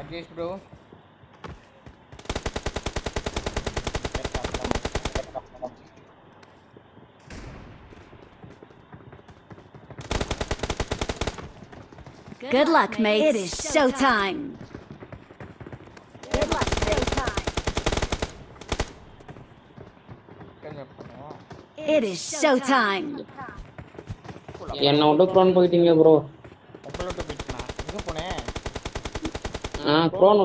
Rajesh bro Good luck, mate. It is showtime. Good luck, showtime. It is showtime. என்ன விட்டு grown போயிட்டீங்க bro ஆ grown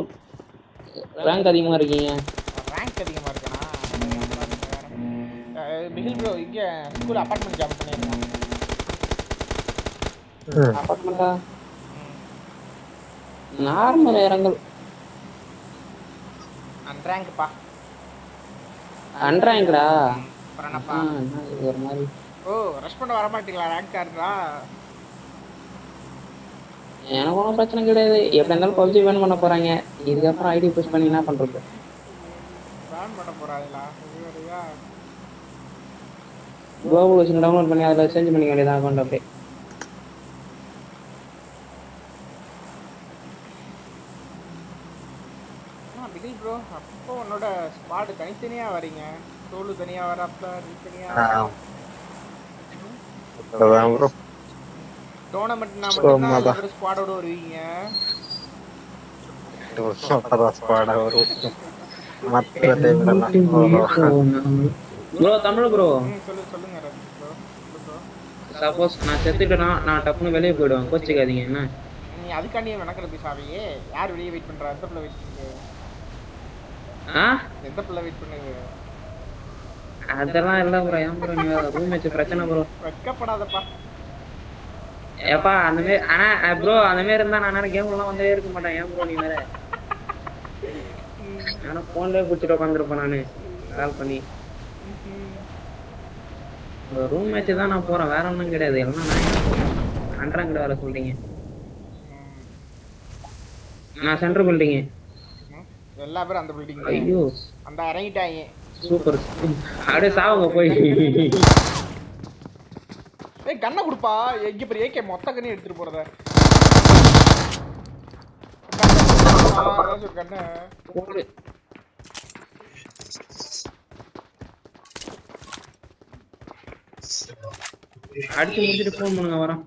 rank அதிகமா இருக்கீங்க. Rank அதிகமா இருக்கனா? மிகில் ப்ரோ இங்க ஸ்கூல் அபார்ட்மெண்ட் ஜாப் பண்ணிருக்கேன். அப்பார்ட்மெண்ட்டா நார்மல் இறங்கல் அந்த ரேங்க்ப்பா அன்றாங்கடா அப்புறம் என்னப்பா? ஒரு மாதிரி. ஓ ரஷ் பண்ண வர மாட்டீங்களா ரேங்க் கார்டா எனக்கு ஒன்றும் பிரச்சனை கிடையாது. எப்படி இருந்தாலும் பப்ஜி வேன் பண்ண போறாங்க. இதுக்கப்புறம் ஐடி புஷ் பண்ணி என்ன பண்றது? பேன் பண்ண வேறயா குளோபல் விஷன் டவுன்லோட் பண்ணி அதில் சேஞ்ச் பண்ணிக்க வேண்டியதான் அக்கௌண்ட் அப்படியே. ஆ மிகில் ப்ரோ அப்போ உன்னோட ஸ்குவாடு தனித்தனியா வரீங்க சோலு தனியா வரப்ப ப்ரோ டோர்னமெண்ட்னா மட்டும் ஸ்குவாடோட வருவீங்க. அப்பதான் ஸ்குவாடா வரும். மற்ற டைம்லாம் ப்ரோ தமிழ் சொல்லுங்க சப்போஸ் நான் செத்துட்டேன்னா நான் டப்புன்னு வெளியே போயிடுவேன். கோச்சிக்காதீங்க என்ன? நீ அதுக்காண்டியே மெனக்கிற பிசாவையே யார் வெளியே வெயிட் பண்றா? எந்த பிள்ளை வெயிட் பண்ணுது? ஆ? எந்த பிள்ளை வெயிட் பண்ணுது? அதெல்லாம் இல்லை ப்ரோ ஏன் ப்ரோ நீ ரூம் வச்சு பிரச்சனை ப்ரோ வெக்கப்படாதப்பா. ஏப்பா அந்த மாதிரி ஆனா ப்ரோ அந்த மாதிரி இருந்தா நான் நேரம் கேம் எல்லாம் வந்தே இருக்க மாட்டேன். ஏன் ப்ரோ நீ வேற? ஆனா போன்லயே பிடிச்சிட்டு உட்காந்துருப்பேன் நானு. கால் பண்ணி. ரூம் மேட்ச் தான் நான் போறேன். வேற ஒன்றும் கிடையாது. எல்லாம் நான் அன்றாங்கிட்ட வேற சொல்றீங்க. நான் சென்டர் பில்டிங்க ம். எல்லா பேரும் அந்த பில்டிங் ஐயோ. அந்த இறங்கிட்டாங்க. சூப்பர். அப்படியே சாவுங்க போய். ஏய் கண்ணை கொடுப்பா. எங்க பெரிய ஏகே மொத்த கண்ணி எடுத்துட்டு போறத. கண்ணை போடு. அடிச்சு முடிச்சுட்டு ஃபோன் பண்ணுங்க வரேன்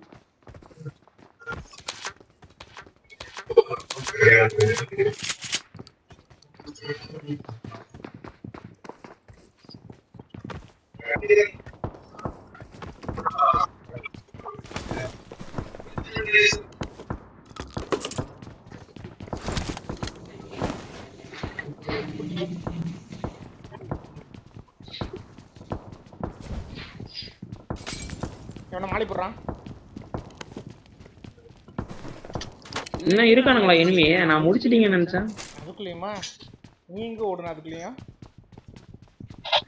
இவனை மாலி போடுறான் இன்னும் இருக்கானுங்களா இனிமே நான் முடிச்சிட்டீங்கன்னு நினைச்சேன். அதுக்குள்ளேயுமா? நீ எங்க ஓடுன அதுக்குள்ளேயும்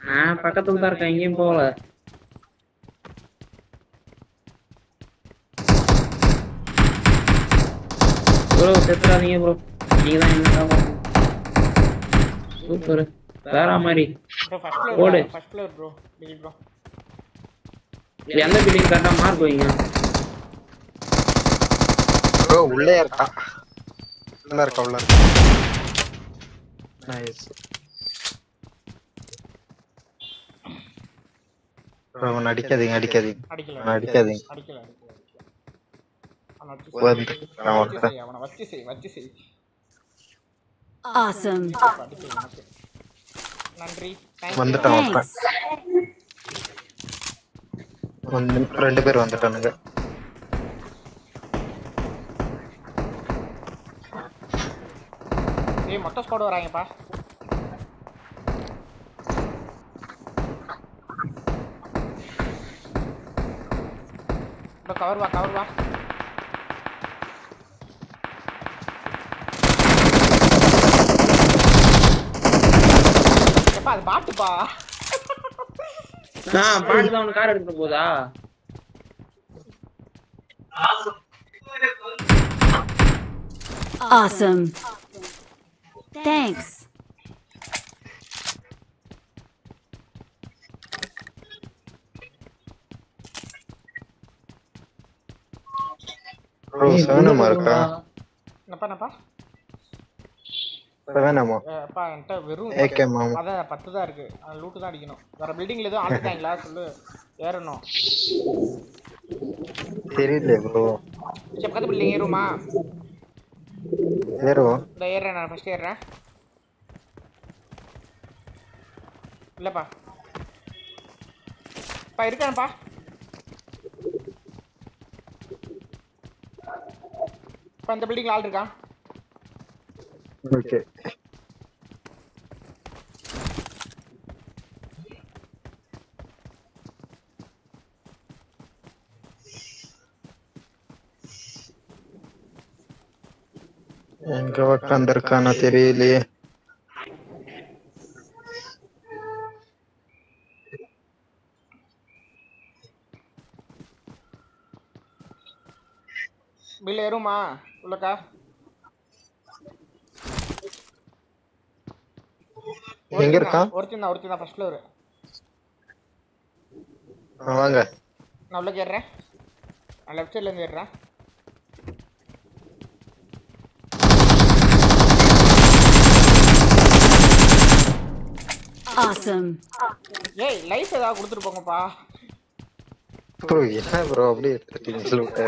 நான் பக்கத்துல தான் இருக்கேன் எங்கேயும் போகல. ப்ரோ செத்துறாதீங்க ப்ரோ நீங்க தான் என்ன சூப்பர் வேற மாதிரி. ஓடு. எந்த பில்டிங் கரெக்டா மார்க் வைங்க. உள்ளே இருக்கா? உள்ள இருக்கா உள்ள இருக்கா? நைஸ் அவன் அடிக்காதீங்க அடிக்காதீங்க. அடிக்காதீங்க. அவனை வச்சு செய். வச்சு செய். நன்றி. வந்துட்டான் ரெண்டு பேர் வந்துட்டானுங்க. ஏய் மொத்த ஸ்குவாட் வராங்கப்பா ப்ரோ கவர் வா கவர் வா எப்பா அது பாட்டுப்பா ஆ பாட்டு தான் உனக்கு கார் எடுத்துட்டு போதா Awesome. Thanks. ப்ரோ சோனமா இருக்கா? என்னப்பா என்னப்பா? அஹ் அப்பா என்கிட்ட வெறும் ஏகே மாமா அதான் பத்து தான் இருக்கு லூட்டு தான் அடிக்கணும். வேற பில்டிங்ல எதுவும் ஆள் இருக்காங்களா சொல்லு. ஏறணும். தெரியல ப்ரோ சரி பக்கத்து பில்டிங் ஏறுமா? ஏறுவோம் இந்த ஏறுறேன் நான் ஃபர்ஸ்ட் ஏறுறேன் இல்லப்பா பா இருக்கானப்பா இப்போ இந்த பில்டிங்ல ஆள் இருக்கான் ஓகே எங்க உக்காந்துருக்கானோ தெரியலையே பில் ஏறுமா உள்ளக்கா எங்க இருக்கான் ஒருத்தன் தான் ஒருத்தன் தான் ஃபர்ஸ்ட் ஃப்ளோர் வாங்க நான் உள்ள ஏறுறேன் நான் லெஃப்ட் சைட்ல இருந்து ஏறுறேன் Awesome. ஏய் லைஃப் ஏதாவது கொடுத்துட்டு போங்கப்பா. ப்ரோ என்ன ப்ரோ? அப்படியே எடுத்துட்டீங்க சொல்லிட்டு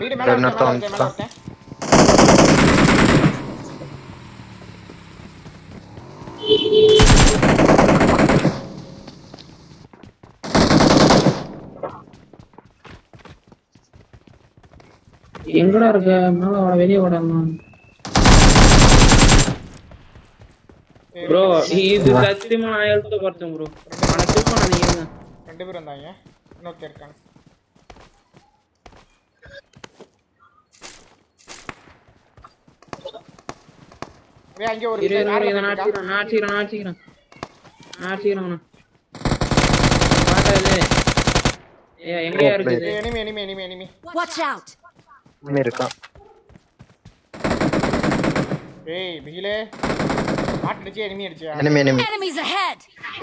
வீடு மேல ஒருத்தன், மேல எங்கடா இருக்க? மேல வர வெளியே ஓடணும் ஏய், ப்ரோ இது சத்தியமா நான் எழுத்து பார்த்தேன் ப்ரோ. ஆனா திரும்ப நான் இருங்க ரெண்டு பேரும் இருந்தாங்க இன்னொருத்தர் இருக்காங்க ஏய் அங்கே ஒரு இரு நான் அடிச்சுக்கிறேன் நான் அடிச்சுக்கிறேன் நான் அடிச்சுக்கிறேன். நான் அடிச்சுக்கிறேன் பாட்டாது ஏ எங்கயா இருக்குது? ஏய், enemy enemy enemy enemy. Watch இனிமே இருக்கான் ஏய் பிகிலே மாட்டு enemy அடிச்சியா enemy enemy Enemies ahead.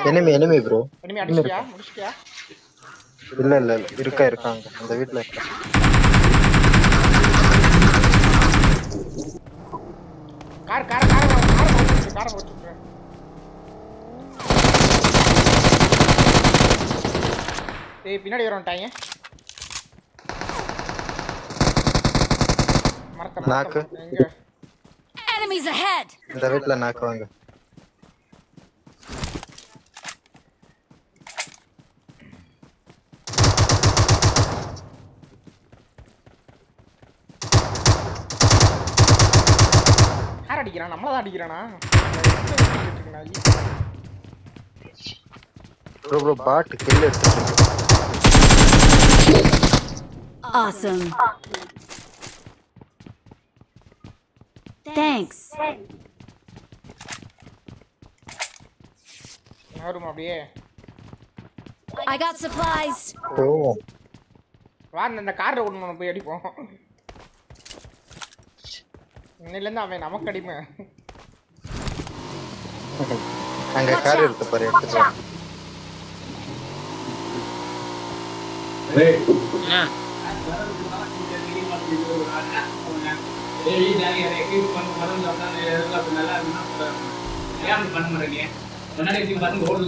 Enemy enemy bro enemy அடிச்சியா முடிச்சிட்டியா? இல்ல இல்ல இல்ல. இருக்கா இருக்காங்க. அந்த வீட்ல இருக்கா? கார் கார் கார் கார் போட்டு கார் போட்டு ஏய் பின்னாடி வரட்டாங்க மரத்தை நாக்கு. மரத்தை எங்க Enemies ahead. இந்த வீட்ல நாக்குவாங்க யார் அடிக்கிறான் நம்மள தான் அடிக்கிறானா ப்ரோ ப்ரோ பாட் கில் எடுத்துட்டு Awesome. Thanks. வரும் அப்படியே? I got supplies. ஓ. வா இந்த கார்ல ஒன்று நம்ம போய் அடிப்போம். இன்னிலேருந்து அவன் நமக்கு அடிமை. அங்க கார் எடுத்து பாரு எடுத்துட்டு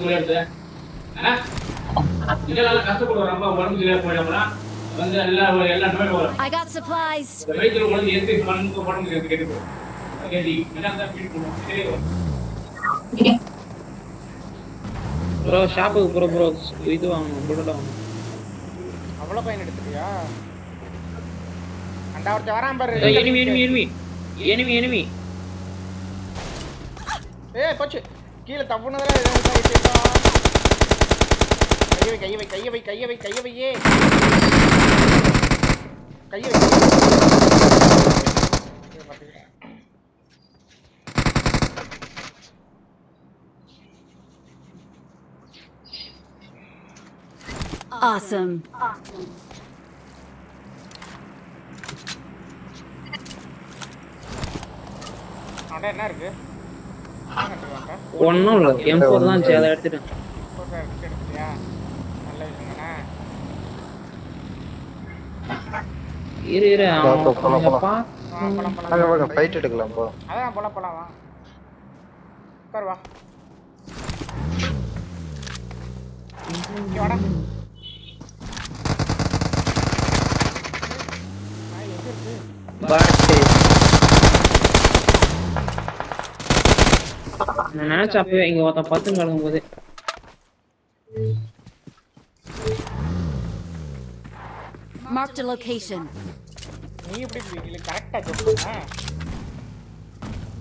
வா. ஆ? கஷ்டப்படுறோம் உடம்பு சரியா போயிடலாம் வந்து எல்லா எல்லா நோயும் வரும் I got supplies. இந்த வயிற்றுல உடம்பு எது பண்ணு உடம்பு கெட்டு போகும் கேட்டி எல்லாம் தான் ஃபீல் பண்ணுவோம். சரி ப்ரோ ஷாப்புக்கு ப்ரோ ப்ரோ இது வாங்கணும் புல்லட் வாங்கணும். அவ்வளோ பையன் எடுத்துட்டியா? அண்டா ஒருத்தன் வரான் பாரு enemy enemy enemy enemy enemy ஏய் போச்சு. கீழே தப்புனதுல கையை வை கையை வை கையை வை கையை வை கையை வையே. கையை வை இதை பார்த்துக்கிறேன். Awesome. என்ன இருக்கு? ஒன்றும் இல்லை. எம் ஃபோர் தான் அதை எடுத்துட்டேன். எடுத்துட்டியா? நல்ல விஷயம்தானே? இரு இரு. போலாம் ஃபைட் எடுக்கலாம் போலாம் அதான் போலாம் போலாம் வா. பாய் நான் நினைச்ச அப்பவே இங்க ஒருத்தன் பத்து கிடக்கும் போது Marked a location. நீ எப்படி கரெக்டா சொல்லுங்க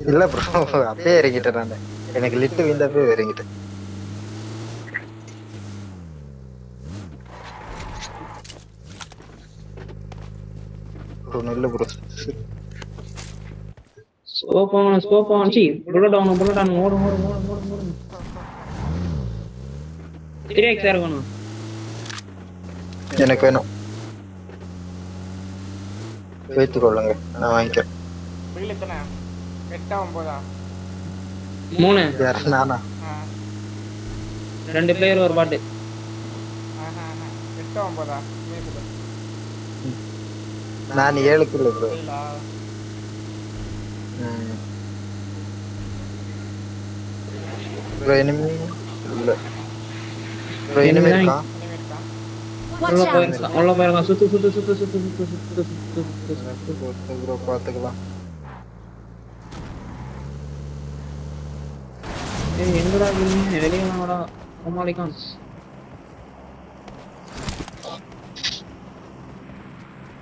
இல்ல ப்ரோ அப்படியே இறங்கிட்டேன் நான். எனக்கு லிட்டு விழுந்தப்பே இறங்கிட்டேன். ப்ரோ நல்ல ப்ரோ ஸ்கோப் ஆகணும் ஸ்கோப் ஆகணும் சி புல்லட் ஆகணும் புல்லட் ஆகணும் ஓடும் ஓடும் ஓடும் ஓடும் ஓடும் த்ரீ எக்ஸ் இருக்கணும் எனக்கு வேணும் வைத்துக் கொள்ளுங்க நான் வாங்கிக்கிறேன் பில் எத்தனை எட்டா ஒன்பதா மூணு யார் நானா ரெண்டு பிளேயர் ஒரு பாட்டு ஆஹா ஆஹா எட்டா ஒன்பதா நான் ஏழுக்குள்ள ப்ரோ இல்லா ப்ரோ இனிமே இல்ல ப்ரோ இனிமே இருக்கா இனிமே இருக்கா Watch உள்ள out! போயிருக்கான் உள்ள போயிருக்கான் சுத்து சுத்து சுத்து சுத்து சுத்து சுத்து சுத்து சுத்து சுத்து ப்ரோ பாத்துக்கலாம் ஏய் எங்கடா இருக்கீங்க வெளியே வாங்கடா கோமாளிக்கான்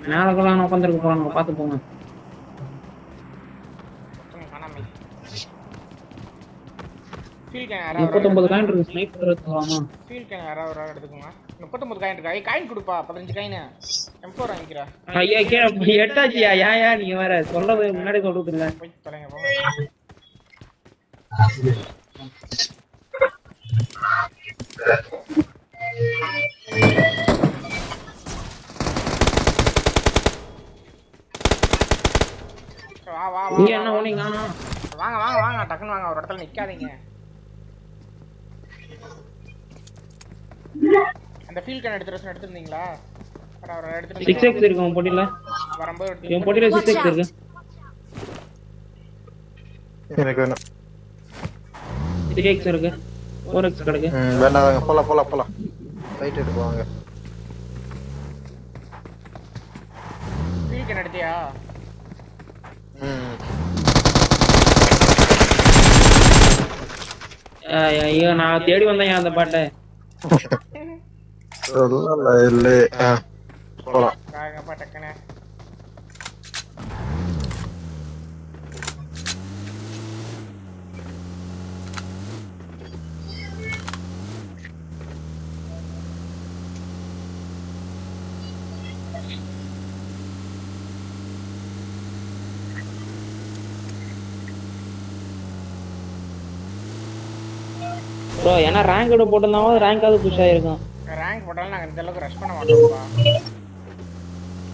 மேலக்கெல்லாம் உட்காந்துருக்க போறாங்க பார்த்து போங்க ஒருத்தங்க காணாமே ஃபீல் கேன் யாராவது முப்பத்தொன்பது காயின் இருக்கு. ஸ்னைப்பர் எடுத்துக்கலாமா? ஃபீல் கேன் யாராவது ஒரு எடுத்துக்கோங்க. முப்பத்தொம்பது காயின் இருக்கா? ஏய் காயின் கொடுப்பா. பதினஞ்சு காயின் எம் ஃபோர் வாங்கிக்கிறா. ஐயா கீழே எட்டாச்சியா? ஏன் ஏன் நீங்க வேற சொல்றது முன்னாடி சொல்றதுல போய் தொலைங்க போங்க. வா வா வா இங்க வா, என்ன காணோம் வாங்க வாங்க வாங்க. டக்குன்னு வாங்க. ஒரு இடத்துல நிக்காதீங்க. அந்த ஃபீல் கன் எடுத்துறேன் எடுத்துறீங்களா அட அவர எடுத்துறேன் 6x இருக்கு உன் பொட்டில. வரும்போது உன் பொட்டில 6x இருக்கு. எனக்கு வேணும். 6x இருக்கு. 4x கிடக்கு. வேண்டாம் போல போல போல போலாம். எடுத்து வாங்க. ஃபீல் கன் எடுத்தியா? ஐயோ நான் தேடி வந்தேன் அந்த பாட்டை. ഒന്നല്ലേ ആ പറ പടക്കണേ. ப்ரோ ஏன்னா ரேங்க் விட போட்டிருந்தாலும் ரேங்காவது புஷ் ஆயிருக்கும். ரேங்க் போட்டாலும் நாங்க இந்த அளவுக்கு ரஷ் பண்ண மாட்டோம்ப்பா.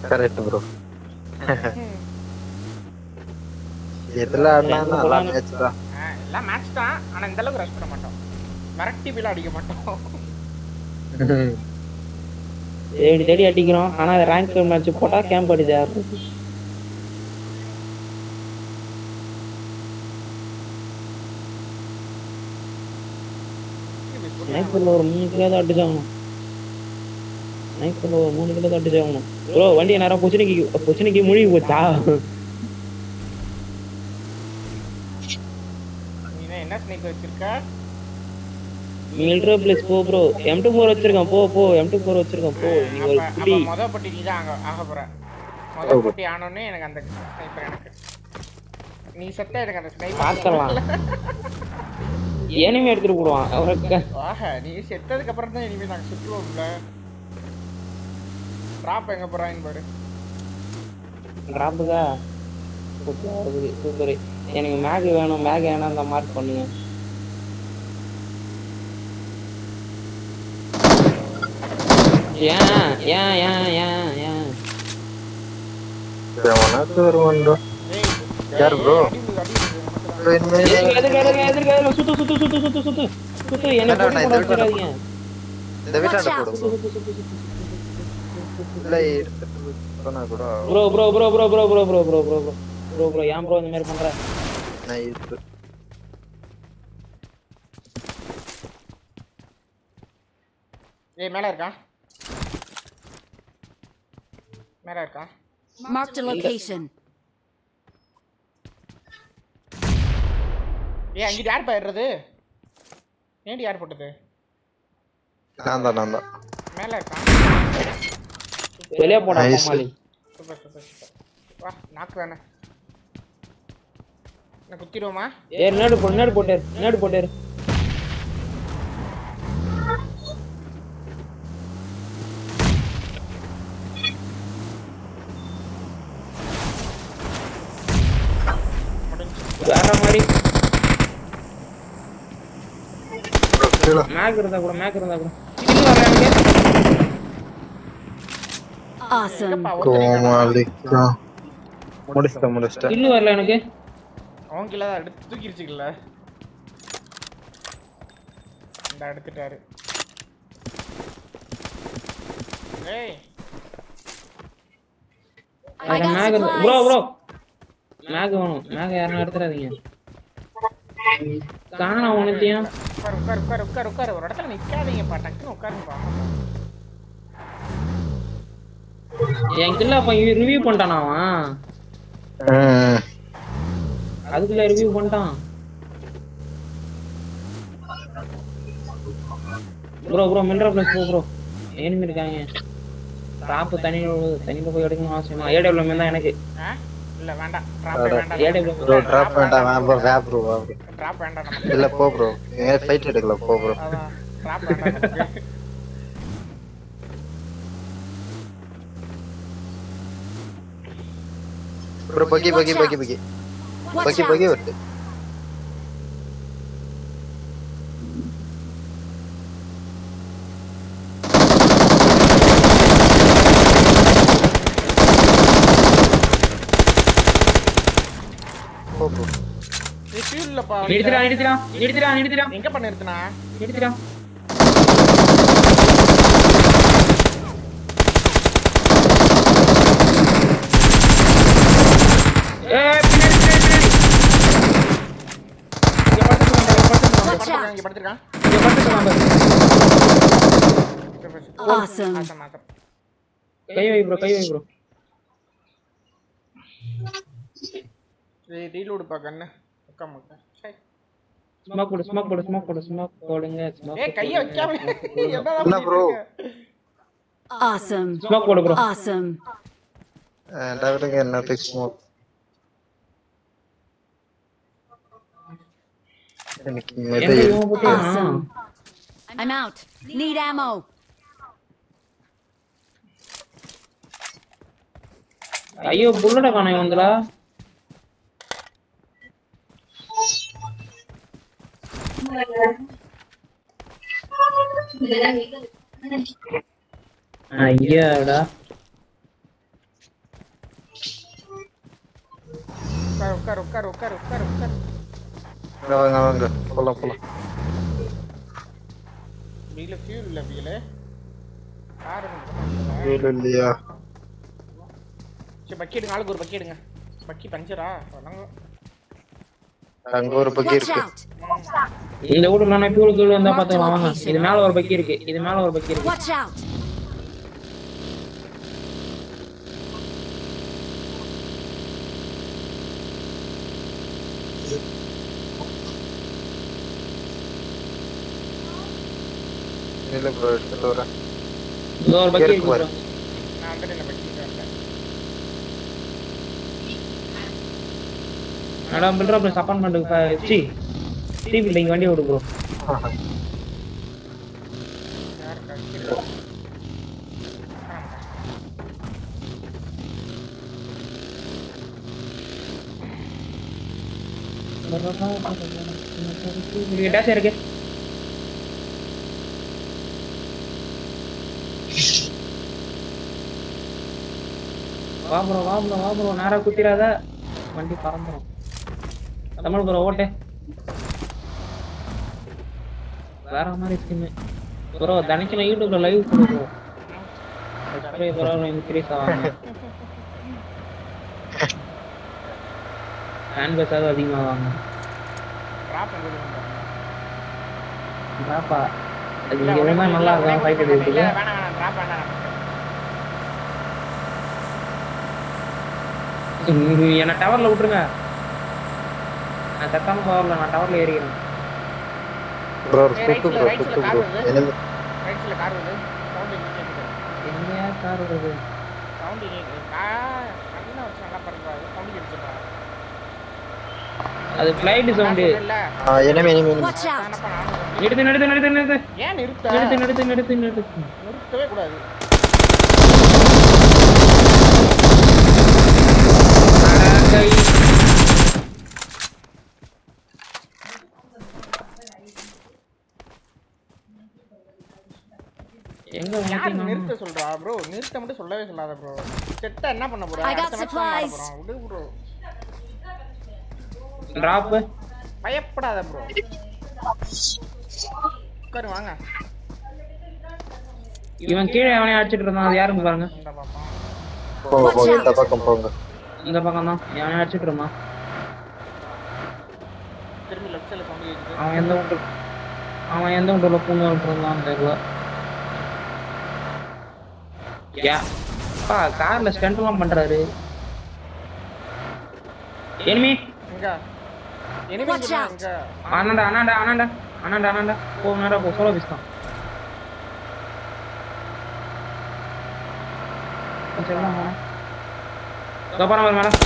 கரெக்ட் ப்ரோ எதுல ஆடினா நல்லா மேட்ச் தான். எல்லாம் மேட்ச் தான். ஆனா இந்த அளவுக்கு ரஷ் பண்ண மாட்டோம். மிரட்டி பில அடிக்க மாட்டோம். தேடி தேடி அடிக்கிறோம். ஆனா ரேங்க் மேட்ச் போட்டா கேம்ப் அடிச்சு ஸ்னைப்பர்ல ஒரு மூணு கிலோ தான் அடிச்சாகணும் ஸ்னைப்பர்ல ஒரு மூணு கிலோ தான் அடிச்சாகணும் ப்ரோ வண்டி நேரம் புச்சினிக்கு புச்சினிக்கு முழுகி போச்சா? என்ன- என்ன ஸ்னைப் வச்சிருக்க? மில்ட்ரோ பிளஸ் போ ப்ரோ எம் டூ ஃபோர் வச்சிருக்கேன். போ போ. எம் டூ ஃபோர் வச்சிருக்கேன். போ. நீ ஒரு புடி மொத போட்டி நீ தான் ஆக போற. மொத போட்டி ஆனோடனே எனக்கு அந்த ஸ்னைப்பர் எனக்கு. நீ செத்த எனக்கு அந்த ஸ்னைப்பர் பார்க்கலாம் எனிமே எடுத்துட்டு போடுவான் அவருக்கு ஆஹா நீ செத்ததுக்கு அப்புறம் தான் இனிமே நாங்க சுற்றுவோம்ல டிராப் எங்க போறாங்க பாரு. டிராப்புக்கா சூப்பர் எனக்கு மேக் வேணும் மேக் வேணும் அந்த மார்க் பண்ணுங்க. ஏன் ஏன் ஏன் ஏன் ஏன்? வருவான்டா யார் bro? சுத்து சுத்து சுத்து சுத்து சுத்து சுத்து என்ன போட்டு போட இந்த வீட்டாண்ட போடு கூட bro bro bro bro bro bro bro bro bro bro bro bro ஏன் ப்ரோ இந்த மாதிரி பண்ற நான் இது ஏய் மேல இருக்கா மேல இருக்கா மார்க் a. ஏய் அங்கிட்டு யார் போயிடுறது? ஏண்டி யார் போட்டது? நான் தான் நான் தான் மேல இருக்கா? வெளியே போடா. கோமாளி. Super super super. வா நாக்கு தானே. நான் குத்திடுவோமா? ஏறு நேடு போடு நேடு போட்டாரு நேடு போட்டாரு மேக் இருந்தா கூட மேக் இருந்தா கூட. முடிச்சிட்டேன் முடிச்சிட்டேன். இல்லு வரல எனக்கு. அவன் கிள்ள அடுத்து தூக்கிடுச்சுக்கல இந்த அடுத்துட்டாரு ஏய். Mac Pro bro. மேக் வேணும். மேக யாரும் எடுத்துறாதீங்க காணோம் உனத்தையும் உட்காரு உட்காரு உட்காரு உட்காரு உட்காரு. ஒரு இடத்துல நிக்காதீங்கப்பா டக்குன்னு உட்காருங்கப்பா என் கில்ல அப்ப ரிவ்யூ பண்ணிட்டானா அவன். அதுக்குள்ள ரிவ்யூ பண்ணிட்டான். ப்ரோ ப்ரோ மில்ரா ப்ளஸ் ப்ரோ ப்ரோ இருக்காங்க. ட்ராப் தனி தனியில் போய் எடுக்கணும் அவசியமா? ஏடபிள்யூஎம் தான் எனக்கு. இல்ல வேண்டாம். டிராப் வேண்டாம். வேண்டாம் ப்ரோ வே ப்ரோ வா ப்ரோ டிராப் வேண்டாம் நமக்கு. இல்ல போ ப்ரோ ஏன் ஃபைட் எடுக்கல போ ப்ரோ டிராப் வேண்டாம் ப்ரோ பக்கி பக்கி பக்கி பக்கி பக்கி பக்கி. வருது. நிறுத்திடா நிறுத்திடா நிறுத்திடா நிறுத்திடா. எங்க பண்ண நிறுத்தினா? நிறுத்திடா. கை வை ப்ரோ கை வை ப்ரோ ரீலோடு பா கண்ணு அக்கா மக்கா ஸ்மோக் போடு ஸ்மோக் போடு ஸ்மோக் போடு ஸ்மோக் போடுங்க ஸ்மோக் ஏய் கைய வைக்காம என்னடா என்ன bro? பண்ணிட்டு இருக்க? Awesome. ஸ்மோக் போடு ப்ரோ Awesome. டவுட்டுங்க என்ன பிக்ஸ் ஸ்மோக் எனக்கு எங்க மெதை இவன் போட்டு Awesome. I'm out. Need ammo. ஐயோ புல்லட காணோம் வந்துடா ஐயாடா உட்காரு உட்காரு உட்காரு உட்காரு உட்காரு உட்காரு வாங்க வாங்க போலாம் போலாம் வீல ஃபியூல் இல்ல வீல கார் வீடு இல்லையா சரி பக்கி எடுங்க ஆளுக்கு ஒரு பக்கி எடுங்க பக்கி பஞ்சரா வணங்க அங்க ஒரு பக்கி இருக்கு. இந்த வீட்டுல நான் பியூல் கீழ் வந்தா பாத்துக்கலாம் வாங்க. இது மேல ஒரு பக்கி இருக்கு. இது மேல ஒரு பக்கி இருக்கு. இல்ல ப்ரோ எடுத்துட்டு வரேன். ஒரு பக்கி இருக்கு பாரு. நான் இந்த பக்கி. வரேன் மேடம் பில்டர் ப்ளஸ் அப்பார்ட்மெண்ட் சி டிவில இங்க வண்டி விடு ப்ரோ யார் கடிச்சிருக்கா இங்க டேஷ் இருக்கு வா ப்ரோ வா ப்ரோ வா ப்ரோ நேரா குத்திராத வண்டி பறந்துரும் தமிழ் ப்ரோ ஓட்டு. வேற மாதிரி ஸ்கின்னு குரோ தினைக்கு நான் யூடியூப்ல லைவ் கொடுக்குறோம். சப்ஸ்கிரைபர் இன்க்ரீஸ் ஆவாங்க ஃபேன் பேஸாவது அதிகமாவாங்க டிராப் அது எல்லாம் நல்லா இருக்கும் ஃபைட் இல்ல வேணாம் வேணாம் வேண்டாம் என்ன டவர்ல விட்டுருங்க. நான் சத்தாம பவர்ல நான் டவர்ல ஏறிக்கிறேன் ப்ரோ சுத்து ப்ரோ சுத்து bro side car enemy right சைடுல கார் வருது. சவுண்ட் கேக்குது எங்கேயா கார் வருது? சவுண்ட் இங்க கார் கண்ணை வச்சு நல்லா பண்றாரு சவுண்ட் கேட்டுச்சுடா அது ஃப்ளைட் சவுண்டு நானும் சொன்னேன். நிறுத்து நிறுத்து நிறுத்து நிறுத்து. ஏன் நிறுத்த? நிறுத்து நிறுத்து நிறுத்து நிறுத்து. நிறுத்தவே கூடாது. அடங்கை. எங்க யார் நிறுத்த சொல்றா ப்ரோ நிறுத்த மட்டும் சொல்லவே சொல்லாத ப்ரோ செட்டா என்ன பண்ண போற? அடுத்த. போறோம். விடு ப்ரோ டிராப் பயப்படாத ப்ரோ உட்காரு வாங்க. இவன் கீழே அவனே அடிச்சிட்டு இருந்தான் அது யாருன்னு பாருங்க. இந்த போங்க போங்க பக்கம் போங்க. இந்த பக்கம் தான். அவனே அடிச்சிட்டு இருந்தான். திரும்பி லெஃப்ட் சைடுல சவுண்ட் கேக்குது. அவன் எந்த வீட்டு அவன் எந்த வீட்டுல பூந்து விட்டுருந்தான் தெரியல. அப்பா கார்ல ஸ்டண்ட் எல்லாம் பண்றாரு. எனிமி. எங்க? அண்ணாண்டா அண்ணாண்டா அண்ணாண்டா அண்ணாண்டா அண்ணாண்டா போ நேரா போ சோலோ பிஸ்தான் கப்பறம் வரும் மேடம்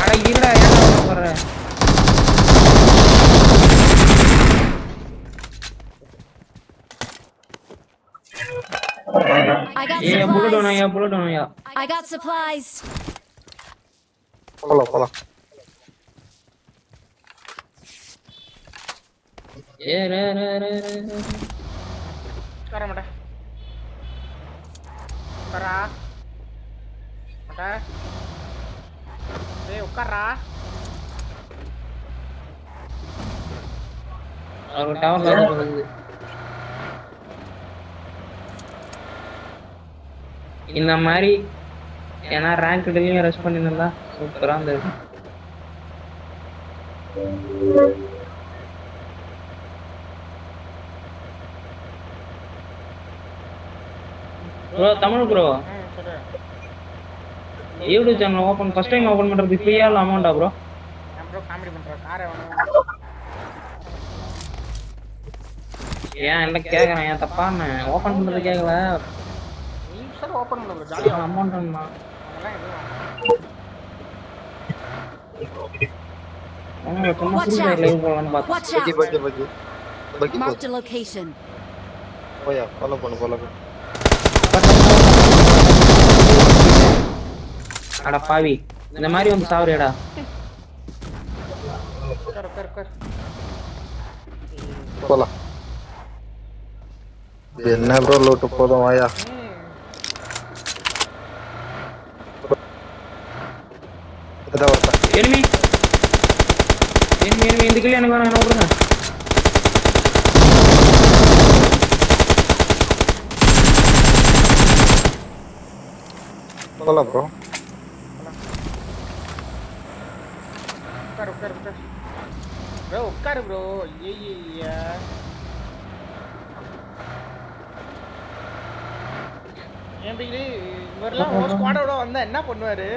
அட இருடா ஏன்டா வர்ற I got ஏ புல்லட் வேணும் supplies. ஐயா புல்லட் வேணும் ஐயா I got supplies. போலாம் போலாம் ஏ ரே ரே ரே ரே ரே. உட்கார மாட்டேன் உட்காரா மாட்டா டேய் உட்காரா அவர் டவர்ல இருந்து வருது இந்த மாதிரி ஏன்னா ரேங்க் டெல்லியும் ரெஸ்ட் பண்ணிருந்தா சூப்பரா இருந்தது. Bro Tamil bro YouTube channel open first time open பண்றது ஃப்ரீயா இல்ல அமௌண்டா ப்ரோ நான் ப்ரோ காமெடி பண்றேன். காரை ஏன் இல்ல கேக்குறேன். ஏன் தப்பான்னு ஓபன் பண்றது கேக்கல. சார் ஓப்பன் பண்ண ப்ரோ ஜாலியாக அமௌண்ட் அதெல்லாம் எதுவும் சும்மா out. லைவ். போயா ஃபாலோ பண்ணு ஃபாலோ பண்ணு. அட பாவி இந்த மாதிரி வந்து சாவறியாடா. போலாம். என்ன ப்ரோ போதும் வாயா. எனிமி எனிமி எனிமி இந்த கிளி எனக்கு வேணும் என்ன விடுங்க போலாம் ப்ரோ உட்கார் உட்கார் உட்கார் ப்ரோ உட்காரு ப்ரோ ஐயா ஏன் பிகிலி இவரெல்லாம் ஒரு ஸ்குவாடோட வந்தா என்ன பண்ணுவாரு?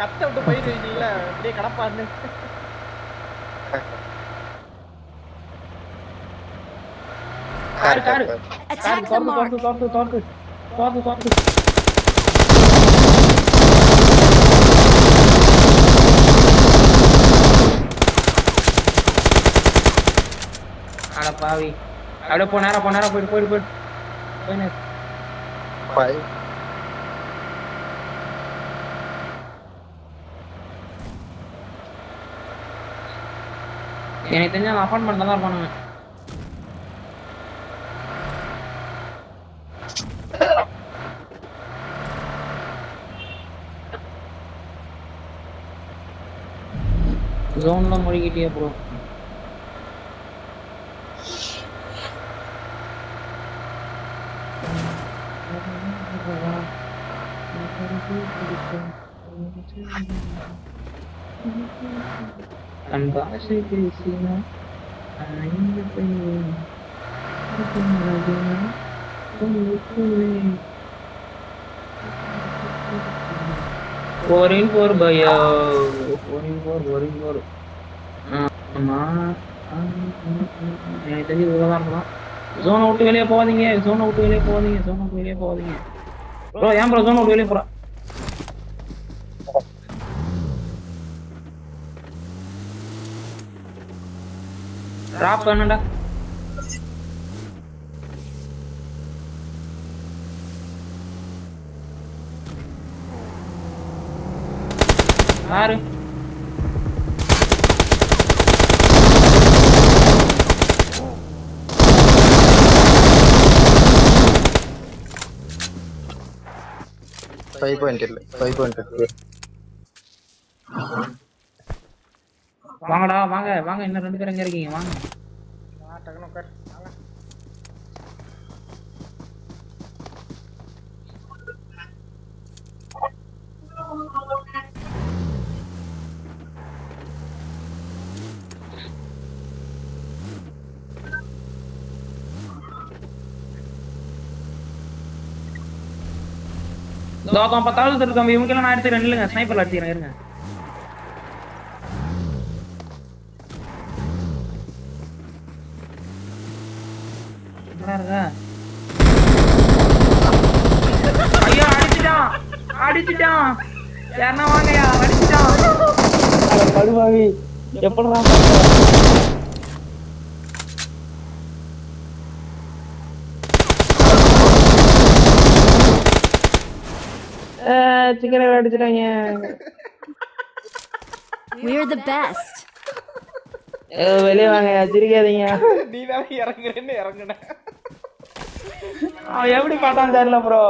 கத்த விட்டு போயிருக்கீங்கல்ல அப்படியே கடப்பான்னு car car. Attack the car mark. தோர்த்து எனக்கு தெரிஞ்ச அவன் அப்பார்ட்மெண்ட்ல தான் இருப்பானுங்க ஜோன்ல முடிக்கிட்டே ப்ரோ Thank you. அன்பாசை பேசினா ஐந்து பெண்கள் போரின் போர் பயோ போரின் போர் போரின் போர் ஆமா எனக்கு தெரிஞ்சு இவ்வளவுதான் இருக்கலாம் ஜோனை விட்டு வெளியே போகாதீங்க ஜோனை விட்டு வெளியே போகாதீங்க ஜோனை விட்டு வெளியே போகாதீங்க ப்ரோ ஏன் ப்ரோ ஜோனை விட்டு வெளியே போறா டிராப் பண்ணடா யாரு ஃபைவ் பாயிண்ட் இல்லை ஃபைவ் பாயிண்ட் வாங்கடா வாங்க வாங்க இன்னும் ரெண்டு பேரும் எங்க இருக்கீங்க வாங்க. வா, டக்குனு உட்கார் வாங்க. தோக்கம் பத்தாவது இருக்காம இவங்க நான் எடுத்துக்கிறேன். இல்லைங்க ஸ்னைப்பர்ல அடிச்சுக்கிறேன் இருங்க எங்கடா இருக்க? ஐயோ அடிச்சிட்டான் அடிச்சிட்டான் யாருன்னா வாங்கயா படுபாவி எப்படா சிக்கனை அடிச்சிட்டாங்க We're the best. வெளியே வாங்க சிரிக்காதீங்க. நீ தான் இறங்குறேன்னு இறங்குன. அவன் எப்படி பார்த்தான் தெரியல bro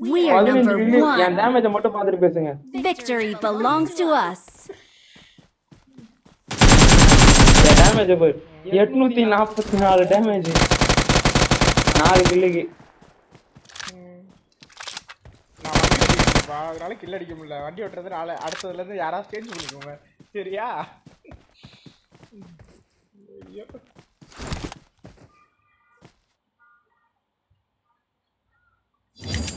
We are number one. என் டேமேஜ மட்டும் பார்த்துட்டு பேசுங்க. Victory belongs to us. Damage போய் 844 டேமேஜ். நாலு கில்லுக்கு. நான் வண்டி ஓட்டிட்டு அதனால கில் அடிக்க முடியல. வண்டி ஓட்டுறது அடுத்ததுல இருந்து யாரா சேஞ்ச் பண்ணிக்கோங்க. சரியா? ஐயோ you